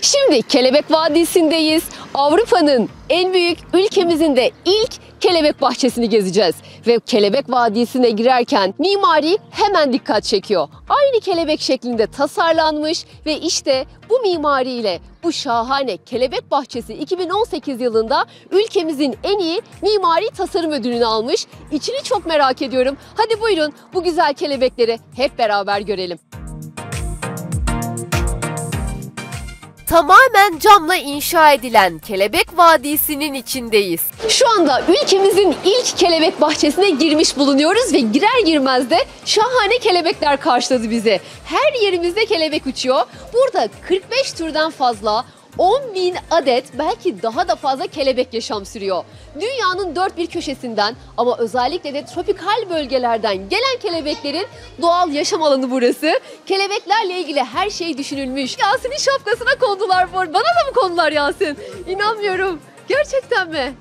Şimdi Kelebek Vadisi'ndeyiz. Avrupa'nın en büyük ülkemizin de ilk kelebek bahçesini gezeceğiz. Ve Kelebek Vadisi'ne girerken mimari hemen dikkat çekiyor. Aynı kelebek şeklinde tasarlanmış ve işte bu mimariyle bu şahane Kelebek Bahçesi 2018 yılında ülkemizin en iyi mimari tasarım ödülünü almış. İçini çok merak ediyorum. Hadi buyurun bu güzel kelebekleri hep beraber görelim. Tamamen camla inşa edilen Kelebek Vadisi'nin içindeyiz. Şu anda ülkemizin ilk kelebek bahçesine girmiş bulunuyoruz ve girer girmez de şahane kelebekler karşıladı bizi. Her yerimizde kelebek uçuyor. Burada 45 türden fazla 10 bin adet belki daha da fazla kelebek yaşam sürüyor. Dünyanın dört bir köşesinden ama özellikle de tropikal bölgelerden gelen kelebeklerin doğal yaşam alanı burası. Kelebeklerle ilgili her şey düşünülmüş. Yasin'in şapkasına kondular bu. Bana da mı kondular Yasin? İnanmıyorum. Gerçekten mi?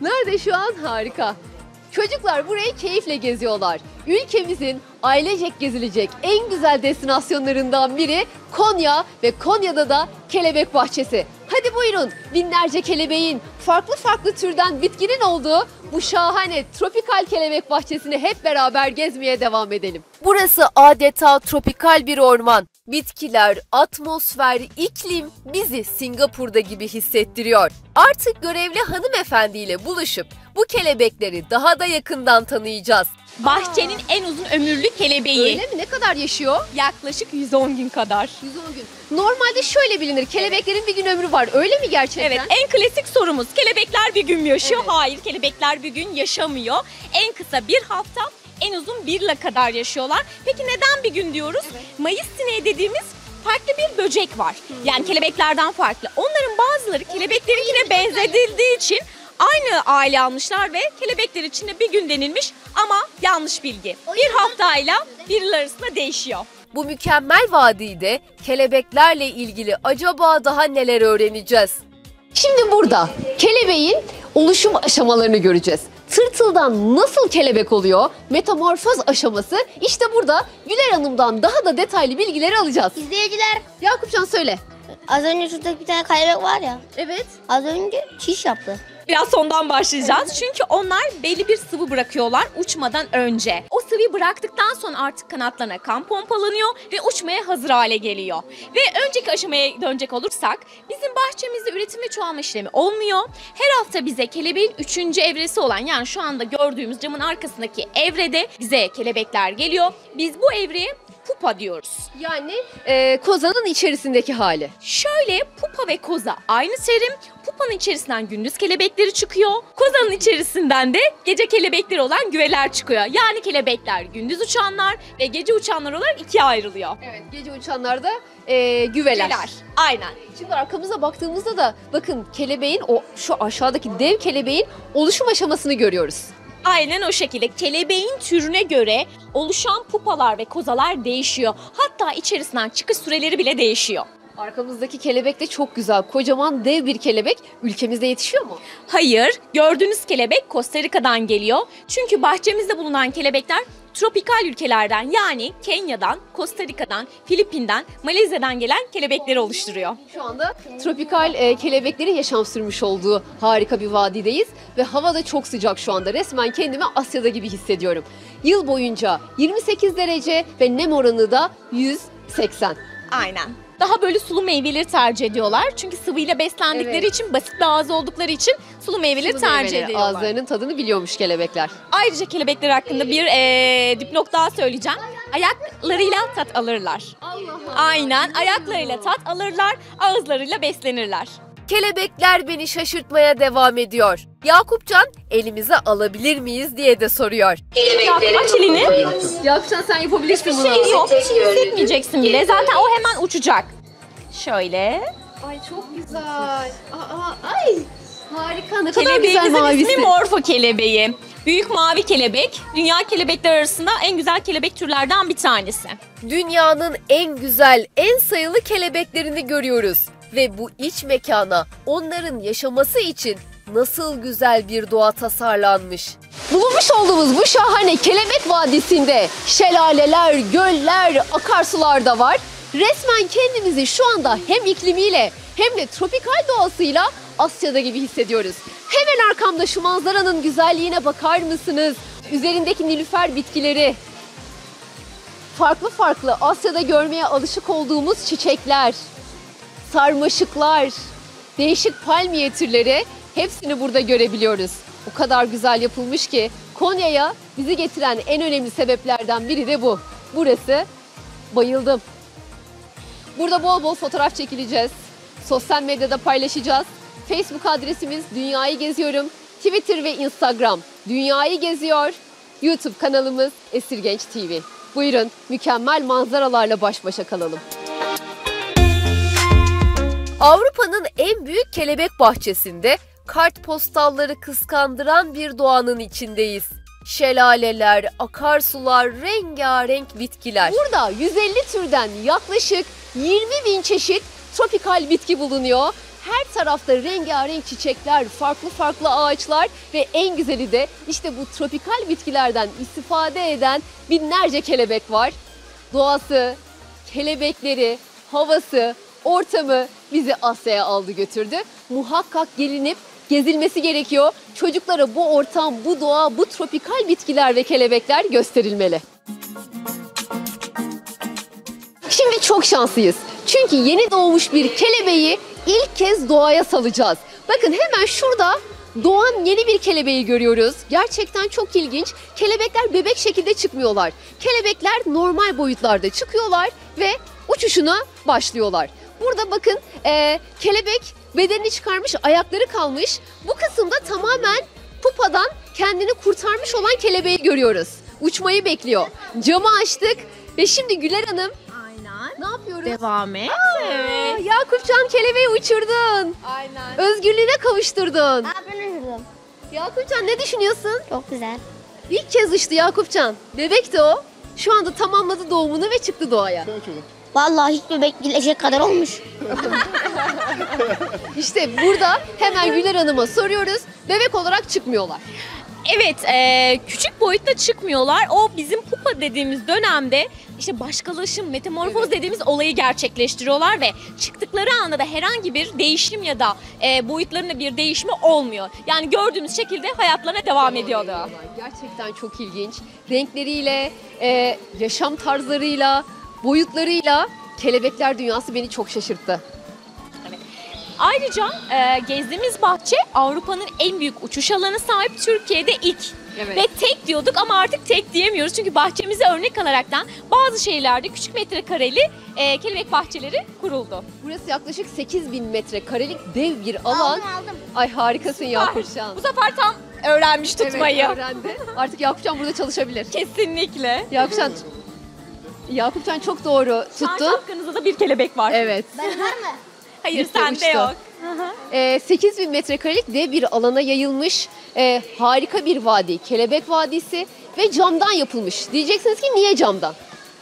Nerede şu an? Harika. Çocuklar burayı keyifle geziyorlar. Ülkemizin ailecek gezilecek en güzel destinasyonlarından biri Konya ve Konya'da da kelebek bahçesi. Hadi buyurun binlerce kelebeğin, farklı farklı türden bitkinin olduğu bu şahane tropikal kelebek bahçesini hep beraber gezmeye devam edelim. Burası adeta tropikal bir orman. Bitkiler, atmosfer, iklim bizi Singapur'da gibi hissettiriyor. Artık görevli hanımefendiyle buluşup bu kelebekleri daha da yakından tanıyacağız. Bahçenin en uzun ömürlü kelebeği. Öyle mi? Ne kadar yaşıyor? Yaklaşık 110 gün kadar. 110 gün. Normalde şöyle bilinir. Kelebeklerin bir gün ömrü var. Öyle mi gerçekten? Evet en klasik sorumuz kelebekler bir gün mü yaşıyor? Evet. Hayır kelebekler bir gün yaşamıyor. En kısa bir hafta en uzun bir yıla kadar yaşıyorlar. Peki neden bir gün diyoruz? Mayıs sineği dediğimiz farklı bir böcek var. Yani kelebeklerden farklı. Onların bazıları kelebeklerinkine benzedildiği için aynı aile almışlar ve kelebekler için de bir gün denilmiş ama yanlış bilgi. Bir haftayla bir yıl arasında değişiyor. Bu mükemmel vadide kelebeklerle ilgili acaba daha neler öğreneceğiz? Şimdi burada kelebeğin oluşum aşamalarını göreceğiz. Tırtıldan nasıl kelebek oluyor? Metamorfoz aşaması işte burada Güler Hanım'dan daha da detaylı bilgileri alacağız. İzleyiciler Yakupcan söyle. az önce şurada bir tane kelebek var ya. Evet. Az önce çiş yaptı. Biraz sondan başlayacağız. Çünkü onlar belli bir sıvı bırakıyorlar uçmadan önce. O sıvıyı bıraktıktan sonra artık kanatlarına kan pompalanıyor ve uçmaya hazır hale geliyor. Ve önceki aşamaya dönecek olursak bizim bahçemizde üretim ve çoğalma işlemi olmuyor. Her hafta bize kelebeğin üçüncü evresi olan yani şu anda gördüğümüz camın arkasındaki evrede bize kelebekler geliyor. Biz bu evreye pupa diyoruz. Yani e, kozanın içerisindeki hali. Şöyle pupa ve koza aynı terim. Pupanın içerisinden gündüz kelebekleri çıkıyor. Kozanın içerisinden de gece kelebekleri olan güveler çıkıyor. Yani kelebekler gündüz uçanlar ve gece uçanlar olarak ikiye ayrılıyor. Evet. Gece uçanlarda e, güveler. Güveler. Aynen. Şimdi arkamıza baktığımızda da bakın kelebeğin o şu aşağıdaki dev kelebeğin oluşum aşamasını görüyoruz. Aynen o şekilde. Kelebeğin türüne göre oluşan pupalar ve kozalar değişiyor. Hatta içerisinden çıkış süreleri bile değişiyor. Arkamızdaki kelebek de çok güzel. Kocaman dev bir kelebek. Ülkemizde yetişiyor mu? Hayır, gördüğünüz kelebek Costa Rica'dan geliyor. Çünkü bahçemizde bulunan kelebekler tropikal ülkelerden yani Kenya'dan, Costa Rica'dan, Filipin'den, Malezya'dan gelen kelebekleri oluşturuyor. Şu anda tropikal e, kelebeklerin yaşam sürmüş olduğu harika bir vadideyiz. Ve hava da çok sıcak şu anda. Resmen kendimi Asya'da gibi hissediyorum. Yıl boyunca 28 derece ve nem oranı da 180. Aynen. Daha böyle sulu meyveleri tercih ediyorlar. Çünkü sıvıyla beslendikleri Evet. için, basit bir ağzı oldukları için sulu meyveleri Sulu tercih meyveleri, ediyorlar. Ağızlarının tadını biliyormuş kelebekler. Ayrıca kelebekler hakkında bir eee dipnot daha söyleyeceğim. Ayaklarıyla tat alırlar. Aynen ayaklarıyla tat alırlar, ağızlarıyla beslenirler. Kelebekler beni şaşırtmaya devam ediyor. Yakupcan elimize alabilir miyiz diye de soruyor. Yakup aç elini. Yakupcan sen yapabilirsin Hiçbir şey yok, hiç hissetmeyeceksin bile. Zaten o hemen uçacak. Şöyle. Ay çok güzel. Aa, ay harika ne kadar güzel mavisi. ismi morfo kelebeği. Büyük mavi kelebek, dünya kelebekler arasında en güzel kelebek türlerden bir tanesi. Dünyanın en güzel, en sayılı kelebeklerini görüyoruz. Ve bu iç mekana onların yaşaması için nasıl güzel bir doğa tasarlanmış. Bulunmuş olduğumuz bu şahane Kelebek Vadisi'nde şelaleler, göller, akarsular da var. Resmen kendimizi şu anda hem iklimiyle hem de tropikal doğasıyla Asya'da gibi hissediyoruz. Hemen arkamda şu manzaranın güzelliğine bakar mısınız? Üzerindeki nilüfer bitkileri, farklı farklı Asya'da görmeye alışık olduğumuz çiçekler, sarmaşıklar, değişik palmiye türleri hepsini burada görebiliyoruz. O kadar güzel yapılmış ki Konya'ya bizi getiren en önemli sebeplerden biri de bu. Burası bayıldım. Burada bol bol fotoğraf çekileceğiz. Sosyal medyada paylaşacağız. Facebook adresimiz Dünyayı Geziyorum. Twitter ve Instagram Dünyayı Geziyor. YouTube kanalımız Esirgenç TV. Buyurun mükemmel manzaralarla baş başa kalalım. Avrupa'nın en büyük kelebek bahçesinde kartpostalları kıskandıran bir doğanın içindeyiz. Şelaleler, akarsular, rengarenk bitkiler. Burada 150 türden yaklaşık 20 bin çeşit tropikal bitki bulunuyor. Her tarafta rengarenk çiçekler, farklı farklı ağaçlar ve en güzeli de işte bu tropikal bitkilerden istifade eden binlerce kelebek var. Doğası, kelebekleri, havası, ortamı bizi Asya'ya aldı götürdü. Muhakkak gelinip gezilmesi gerekiyor. Çocuklara bu ortam, bu doğa, bu tropikal bitkiler ve kelebekler gösterilmeli. Şimdi çok şanslıyız. Çünkü yeni doğmuş bir kelebeği ilk kez doğaya salacağız. Bakın hemen şurada doğan yeni bir kelebeği görüyoruz. Gerçekten çok ilginç. Kelebekler bebek şekilde çıkmıyorlar. Kelebekler normal boyutlarda çıkıyorlar ve uçuşuna başlıyorlar. Burada bakın eee, kelebek bedenini çıkarmış, ayakları kalmış. Bu kısımda tamamen pupadan kendini kurtarmış olan kelebeği görüyoruz. Uçmayı bekliyor. Camı açtık ve şimdi Güler Hanım. Ne yapıyoruz? Devam et. Aa, Yakupcan kelebeği uçurdun. Aynen. Özgürlüğüne kavuşturdun. Aa ben üzüldüm. Yakupcan ne düşünüyorsun? Çok güzel. İlk kez uçtu Yakupcan. Bebekti o. Şu anda tamamladı doğumunu ve çıktı doğaya. Vallahi hiç bebek bilecek kadar olmuş. İşte burada hemen Güler Hanım'a soruyoruz. Bebek olarak çıkmıyorlar. Evet, e, küçük boyutta çıkmıyorlar. O bizim pupa dediğimiz dönemde işte başkalaşım, metamorfoz dediğimiz olayı gerçekleştiriyorlar ve çıktıkları anda da herhangi bir değişim ya da e, boyutlarında bir değişimi olmuyor. Yani gördüğünüz şekilde hayatlarına devam ediyordu. Gerçekten çok ilginç. Renkleriyle, e, yaşam tarzlarıyla, boyutlarıyla kelebekler dünyası beni çok şaşırttı. Ayrıca e, gezdiğimiz bahçe Avrupa'nın en büyük uçuş alanı sahip Türkiye'de ilk. Evet. Ve tek diyorduk ama artık tek diyemiyoruz. Çünkü bahçemize örnek alaraktan bazı şehirlerde küçük metrekareli e, kelebek bahçeleri kuruldu. Burası yaklaşık 8000 metrekarelik dev bir alan. Aldım aldım. Ay harikasın Yakupcan. Bu sefer tam öğrenmiş tutmayı. Evet, öğrendi. Artık Yakupcan burada çalışabilir. Kesinlikle. Yakupcan Yakupcan çok doğru Şu an tuttu. da bir kelebek var. Evet. Ben var mı? Hayır sende yok. Ee, 8000 metrekarelik dev bir alana yayılmış e, harika bir vadi. Kelebek Vadisi ve camdan yapılmış. Diyeceksiniz ki niye camdan?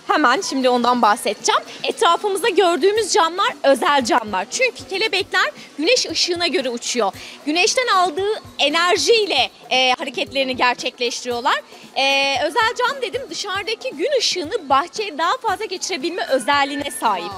Hemen şimdi ondan bahsedeceğim. Etrafımızda gördüğümüz camlar özel camlar. Çünkü kelebekler güneş ışığına göre uçuyor. Güneşten aldığı enerjiyle e, hareketlerini gerçekleştiriyorlar. E, özel cam dedim dışarıdaki gün ışığını bahçeye daha fazla geçirebilme özelliğine sahip.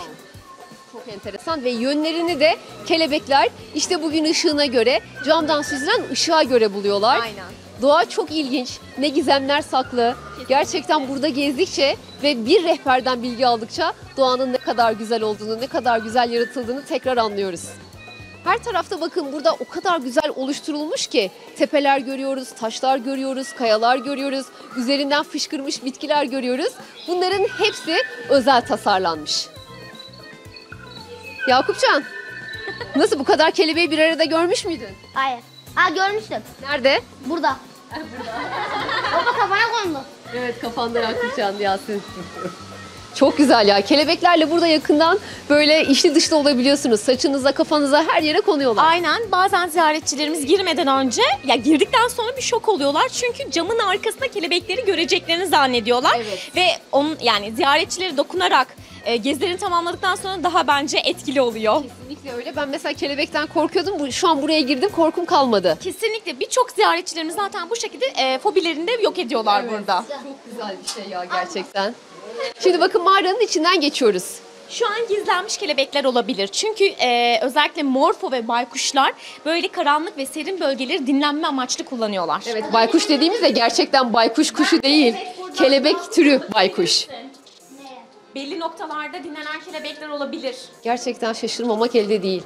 Çok enteresan ve yönlerini de kelebekler işte bugün ışığına göre camdan süzülen ışığa göre buluyorlar. Aynen. Doğa çok ilginç. Ne gizemler saklı. Gerçekten burada gezdikçe ve bir rehberden bilgi aldıkça doğanın ne kadar güzel olduğunu, ne kadar güzel yaratıldığını tekrar anlıyoruz. Her tarafta bakın burada o kadar güzel oluşturulmuş ki tepeler görüyoruz, taşlar görüyoruz, kayalar görüyoruz, üzerinden fışkırmış bitkiler görüyoruz. Bunların hepsi özel tasarlanmış. Yakupcan, nasıl bu kadar kelebeği bir arada görmüş müydün? Hayır. Aa görmüştüm. Nerede? Burada. Baba kafana kondu. Evet kafanda Yakupcan Yasin. Çok güzel ya. Kelebeklerle burada yakından böyle içli dışlı olabiliyorsunuz. Saçınıza, kafanıza her yere konuyorlar. Aynen bazen ziyaretçilerimiz girmeden önce ya girdikten sonra bir şok oluyorlar. Çünkü camın arkasında kelebekleri göreceklerini zannediyorlar. Evet. Ve onun yani ziyaretçileri dokunarak e, gezilerini tamamladıktan sonra daha bence etkili oluyor. Kesinlikle öyle. Ben mesela kelebekten korkuyordum. Bu- Şu an buraya girdim korkum kalmadı. Kesinlikle birçok ziyaretçilerimiz zaten bu şekilde e, fobilerini de yok ediyorlar burada. Çok güzel bir şey ya gerçekten. Şimdi bakın mağaranın içinden geçiyoruz. Şu an gizlenmiş kelebekler olabilir. Çünkü e, özellikle morfo ve baykuşlar böyle karanlık ve serin bölgeleri dinlenme amaçlı kullanıyorlar. Evet baykuş dediğimizde gerçekten baykuş kuşu değil. Kelebek türü baykuş. Belli noktalarda dinlenen kelebekler olabilir. Gerçekten şaşırmamak elde değil.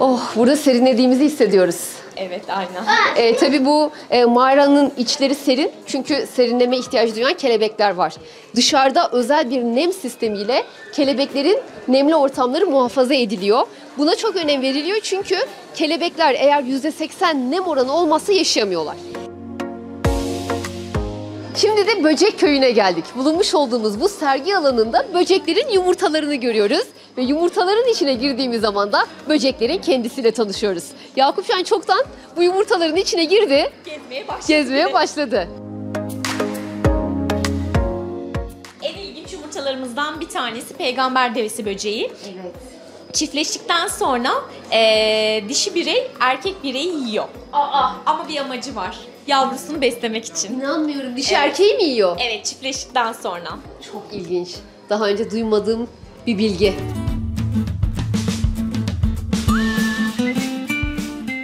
Oh burada serinlediğimizi hissediyoruz. Evet aynen. E, tabii bu e, mağaranın içleri serin çünkü serinleme ihtiyacı duyan kelebekler var. Dışarıda özel bir nem sistemiyle kelebeklerin nemli ortamları muhafaza ediliyor. Buna çok önem veriliyor çünkü kelebekler eğer %80 nem oranı olmazsa yaşayamıyorlar. Şimdi de Böcek Köyü'ne geldik. Bulunmuş olduğumuz bu sergi alanında böceklerin yumurtalarını görüyoruz. Ve yumurtaların içine girdiğimiz zaman da böceklerin kendisiyle tanışıyoruz. Yakup Şen çoktan bu yumurtaların içine girdi, Gezmeye başladık. gezmeye başladı. En ilginç yumurtalarımızdan bir tanesi peygamber devesi böceği. Evet. Çiftleştikten sonra eee, dişi birey erkek bireyi yiyor. Aa, ama bir amacı var. Yavrusunu beslemek için. İnanmıyorum. Dişi Evet. erkeği mi yiyor? Evet çiftleştikten sonra. Çok ilginç. Daha önce duymadığım bir bilgi.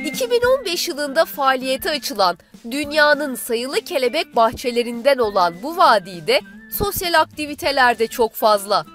2015 yılında faaliyete açılan dünyanın sayılı kelebek bahçelerinden olan bu vadide sosyal aktiviteler de çok fazla.